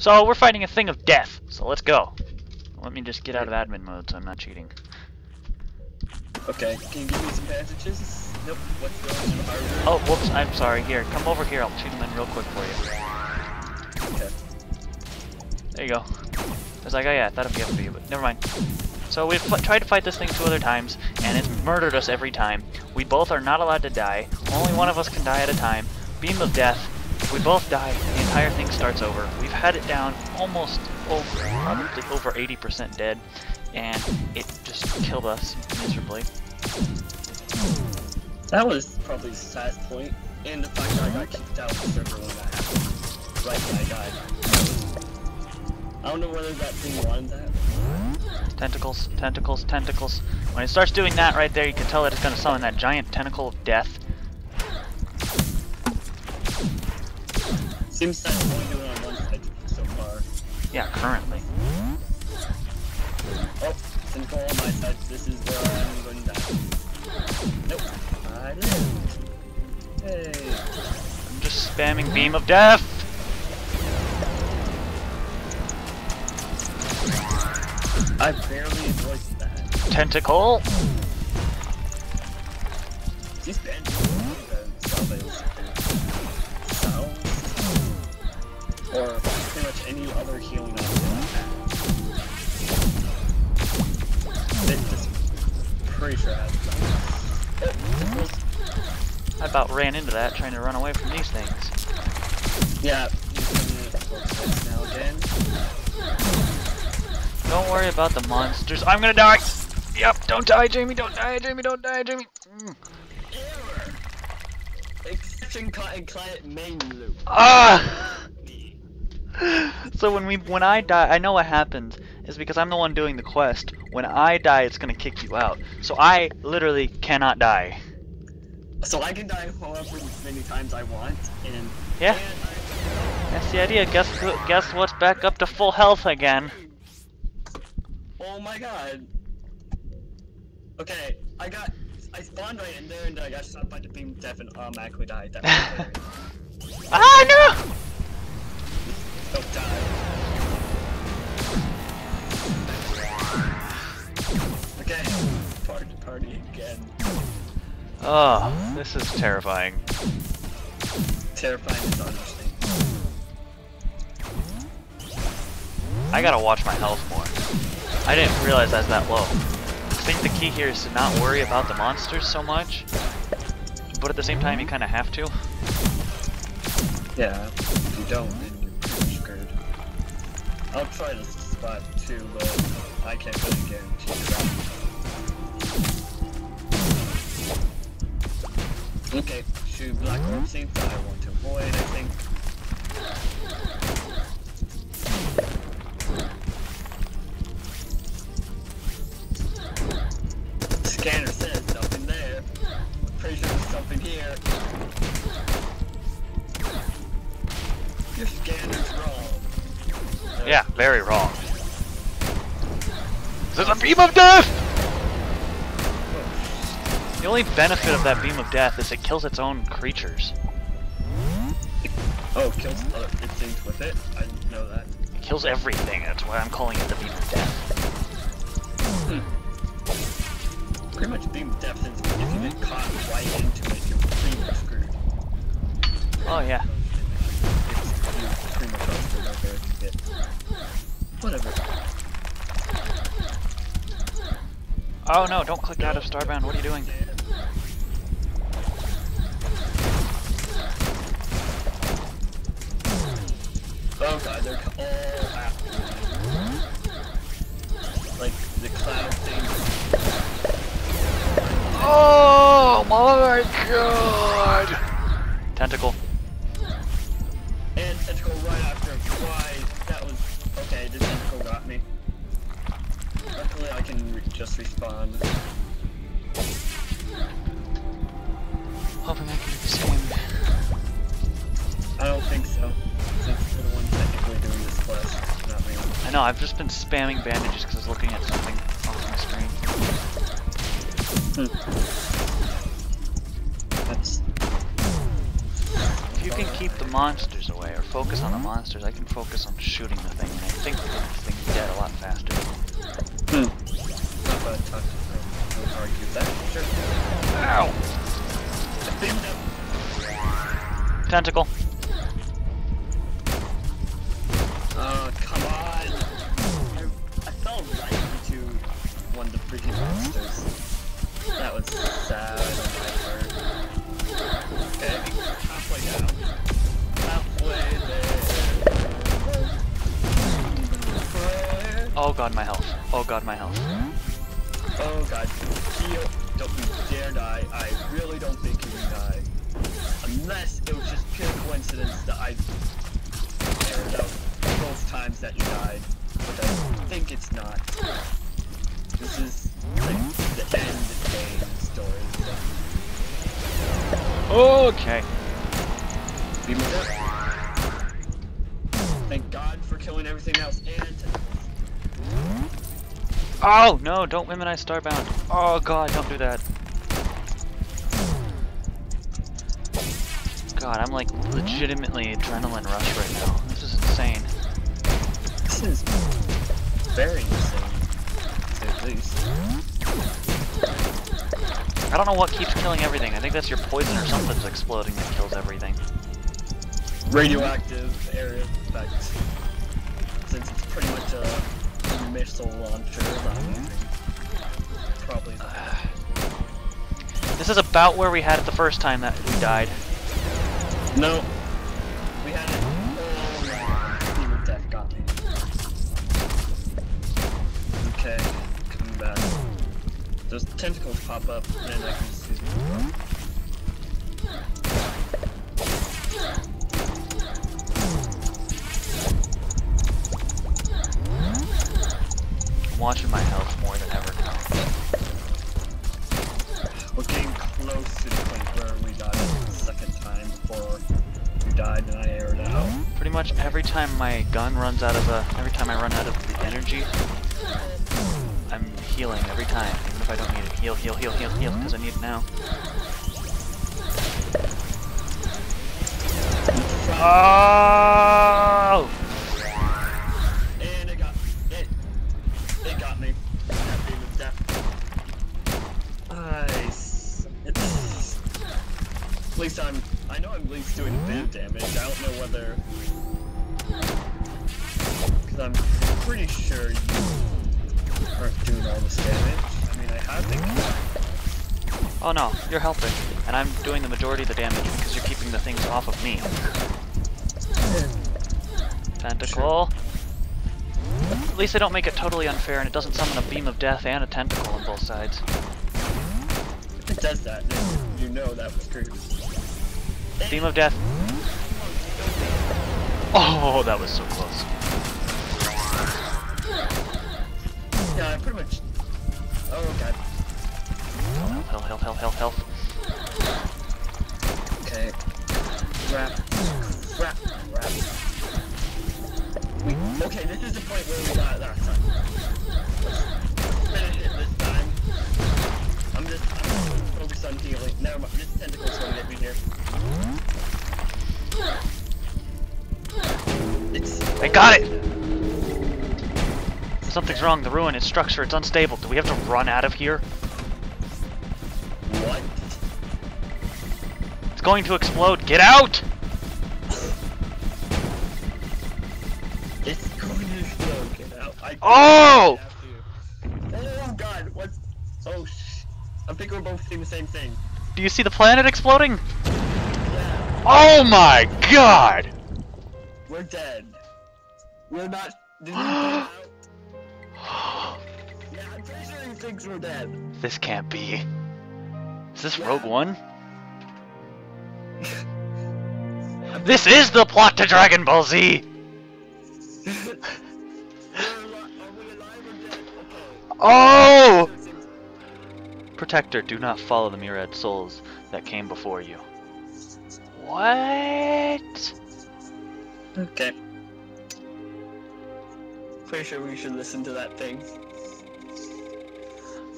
So we're fighting a thing of death. So let's go. Let me just get out of admin mode so I'm not cheating. Okay, can you give me some bandages? Nope, what's going on? Oh, whoops, I'm sorry. Here, come over here. I'll shoot him in real quick for you. Okay. There you go. I was like, oh yeah, it'd be up for you, but never mind. So we've f- tried to fight this thing two other times, and it's murdered us every time. We both are not allowed to die. Only one of us can die at a time. Beam of death. We both die. The entire thing starts over. We've had it down almost over, probably over 80% dead, and it just killed us miserably. That was probably the saddest point, and the fact that I got kicked out of the server when that happened. Right when I died. I don't know whether that thing wanted that. Tentacles, tentacles, tentacles. When it starts doing that right there, you can tell that it's going to summon that giant tentacle of death. Seems that it's only doing on one side so far. Yeah, currently. Oh, tentacle on my side. This is where I'm going to die. Nope. I lived. Hey. I'm just spamming beam of death. I barely voiced that. Tentacle. Bandages Or pretty much any other healing option I have. It just pretty sure I about ran into that trying to run away from these things. yeah, you coming in for six now again. Don't worry about the monsters. I'm gonna die. Yep, don't die, Jamie. Don't die, Jamie. Don't die, Jamie. Mm. Exception client main loop. Ah! So when we when I die, I know what happens is because I'm the one doing the quest. When I die, it's gonna kick you out. So I literally cannot die. So I can die however many times I want, and Yeah. and That's the idea. Guess who- guess what's back up to full health again? Oh my god. Okay, I got. I spawned right in there and I got shot by the beam death and automatically died. That. Ah no! Oh, this is terrifying. Terrifying is understatement. I gotta watch my health more. I didn't realize I was that low. I think the key here is to not worry about the monsters so much, but at the same time you kind of have to. Yeah, if you don't, then you're pretty screwed. I'll try this spot too, but I can't really guarantee that. Okay, shoot black scenes that I want to avoid, I think. Scanner says nothing there. Pretty sure there's something here. Your scanner's wrong. Yeah, very wrong. There's a beam of death! The only benefit of that beam of death is it kills its own creatures. Oh, kills uh, other things with it? I didn't know that. It kills everything, that's why I'm calling it the beam of death. Hmm. Pretty much beam of death since if you get caught right into it, you're pretty much screwed. Oh yeah. It's pretty much all screwed over if get. Whatever. Oh no, don't click out of Starbound, what are you doing? Oh god, they're all after me. Like the cloud thing. Oh my god! Tentacle. And tentacle right after. him Why? That was okay. The tentacle got me. Luckily, I can re just respawn. Hoping I can do the same. I don't think so. Since you're the one technically doing this quest, not me. I know, I've just been spamming bandages because I was looking at something off my screen. Hmm. That's If you can keep the monsters away or focus on the monsters, I can focus on shooting the thing, and I think the thing's dead a lot faster. Hmm. Not bad one of the freaking monsters. That was sad on my part. Okay, halfway down. Halfway there. Oh god, my health. Oh god, my health. Oh god, heal. Don't you dare die. I really don't think you can die. Unless it was just pure coincidence that I aired out both times that you died. But I think it's not. This is like the end of the game story. Okay. Me up. Thank God for killing everything else and. Oh, no, don't womanize Starbound. Oh god, don't do that. God, I'm like legitimately adrenaline rush right now. This is insane. This is very insane, least. I don't know what keeps killing everything. I think that's your poison or something's exploding that kills everything. radioactive area effect. Since it's pretty much a missile launcher. Probably not. This is about where we had it the first time that we died. No. Those tentacles pop up and I can just use them. I'm watching my health more than ever now. We're getting close to the point where we it the second time before we died and I aired out. Pretty much every time my gun runs out of the, every time I run out of the energy, I'm healing every time, I don't need it. Heal, heal, heal, heal, heal, because I need it now. Oh! Oh no, you're helping. And I'm doing the majority of the damage because you're keeping the things off of me. Tentacle. At least they don't make it totally unfair and it doesn't summon a beam of death and a tentacle on both sides. If it does that, then you know that was true. Beam of death. Oh, that was so close. Yeah, I pretty much. Oh god. Health, health, health, health, health. Okay. Crap. Crap. Crap. We, okay, this is the point where we got it last time. Finish it this time. I'm just, I'm just focused on healing. Never mind, this tentacle's gonna get me here. It's, I got it! Something's wrong. The ruin is structure. It's unstable. Do we have to run out of here? Going to explode. Get out! It's going to explode, get out. I Oh! Oh god, what? oh sh, I think we're both seeing the same thing. Do you see the planet exploding? Yeah. Oh my god! We're dead. We're not. Did you get out? Yeah, I'm pretty sure he thinks we're dead. This can't be. Is this Rogue One? This is the plot to Dragon Ball Z! We're ali- are we alive or dead? Okay. Oh! Protector, do not follow the myriad souls that came before you. What? Okay. Pretty sure we should listen to that thing.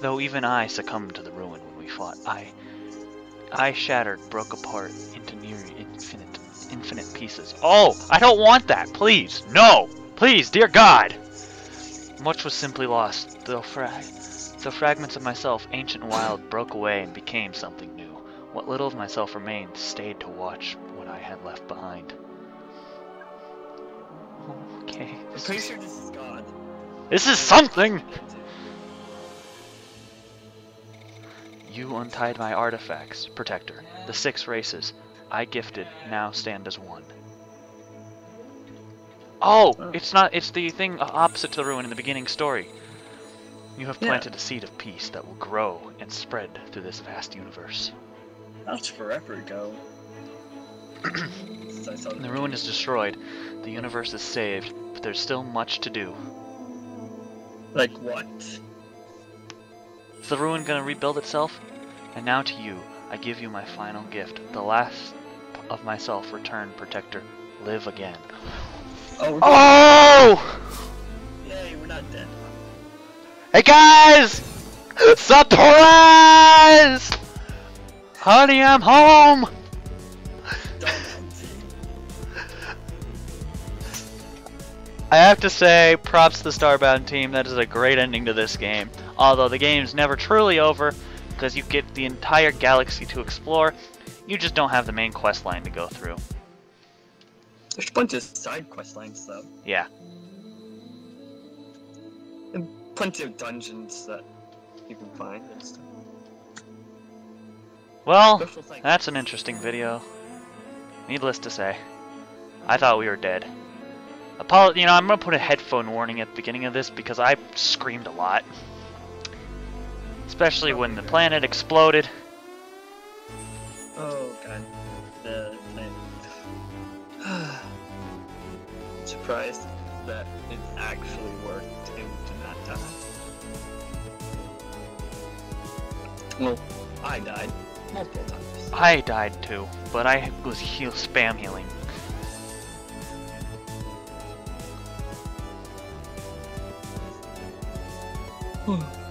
Though even I succumbed to the ruin when we fought, I, I shattered, broke apart into near infinite infinite pieces. Oh, I don't want that. Please, no. Please, dear God. Much was simply lost. The, fra- the fragments of myself, ancient and wild, broke away and became something new. What little of myself remained stayed to watch what I had left behind. Okay. I'm pretty sure this is God. This is something! You untied my artifacts, Protector. The six races I gifted now stand as one. Oh, Oh. it's not. It's the thing opposite to the ruin in the beginning story. You have Yeah. planted a seed of peace that will grow and spread through this vast universe. That's forever ago. Since I saw The ruin is destroyed, the universe is saved, but there's still much to do. Like what? Is the ruin gonna rebuild itself? And now to you, I give you my final gift, the last of myself return, Protector. Live again. Oh, Oh! Yay, we're not dead. Hey guys! Surprise! Honey, I'm home! I have to say, props to the Starbound team. That is a great ending to this game. Although the game's never truly over, because you get the entire galaxy to explore, you just don't have the main quest line to go through. There's a bunch of side quest lines though. Yeah. And plenty of dungeons that you can find and stuff. Well, that's an interesting video. Needless to say, I thought we were dead. Apolo- you know, I'm gonna put a headphone warning at the beginning of this because I screamed a lot. Especially when the planet exploded. God. The planet. Surprised that it actually worked and did not die. Well, I died multiple times. I died too, but I was heal spam healing.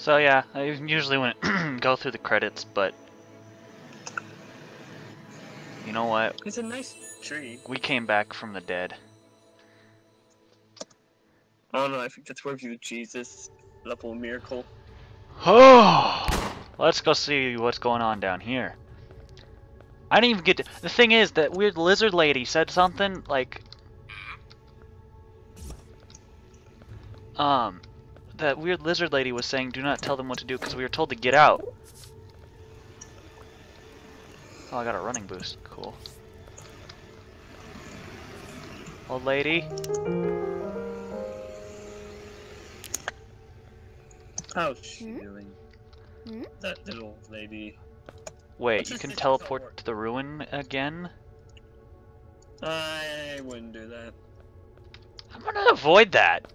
So yeah, I usually wouldn't go through the credits, but you know what? It's a nice tree. We came back from the dead. I don't know, I think that's worthy of Jesus level miracle. Oh, let's go see what's going on down here. I didn't even get to. The thing is, that weird lizard lady said something like. Um, that weird lizard lady was saying, do not tell them what to do because we were told to get out. Oh, I got a running boost. Cool. Old lady. How's she Hmm? doing? Hmm? That little lady. Wait, you can teleport to the ruin again? I wouldn't do that. I'm gonna avoid that.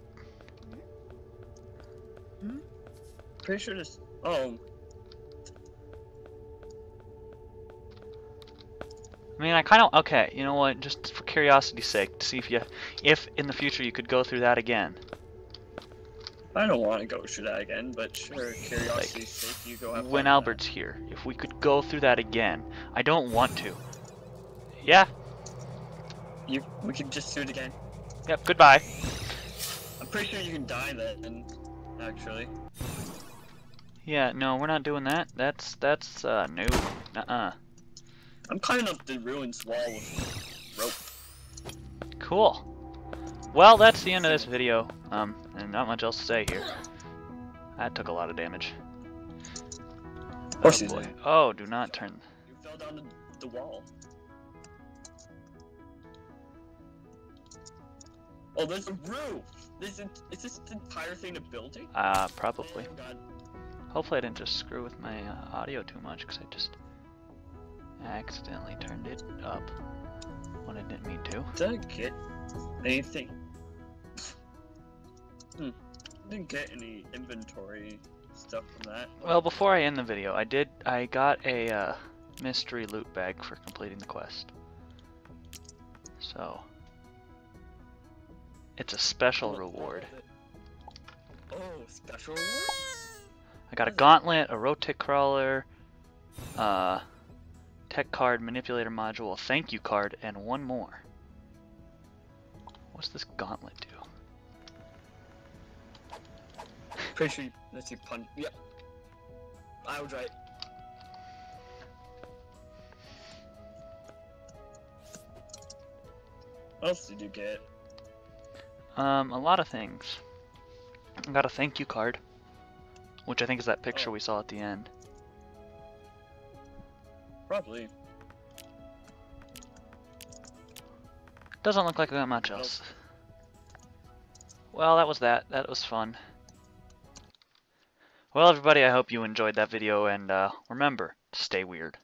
Hmm? Pretty sure this. Oh, I mean, I kind of okay. You know what? Just for curiosity's sake, to see if you, if in the future you could go through that again. I don't want to go through that again, but sure, curiosity's sake, you go have When Albert's here, if we could go through that again. I don't want to. Yeah. You, we could just do it again. Yep. Goodbye. I'm pretty sure you can die then, actually. Yeah. No, we're not doing that. That's that's uh no. Uh-uh. I'm climbing up the ruins wall with rope. Cool. Well, that's the end of this video. Um, and not much else to say here. That took a lot of damage. Of course oh, boy. did. Oh, do not turn. You fell down the, the wall. Oh, there's a roof! This is, is this entire thing a building? Uh, probably. Oh. Hopefully I didn't just screw with my uh, audio too much because I just accidentally turned it up when I didn't mean to. Did I get anything? Hmm. Didn't get any inventory stuff from that. Well, before I end the video, I did I got a uh, mystery loot bag for completing the quest. So It's a special reward. Oh, special reward? I got a gauntlet, a rotic crawler, uh, tech card, manipulator module, a thank you card, and one more. What's this gauntlet do? Pretty sure you, let's see, punch. Yep. I was right. What else did you get? Um, a lot of things. I got a thank you card, which I think is that picture Oh. we saw at the end. Probably. Doesn't look like I got much Nope. else. Well, that was that. That was fun. Well, everybody, I hope you enjoyed that video, and uh, remember, stay weird.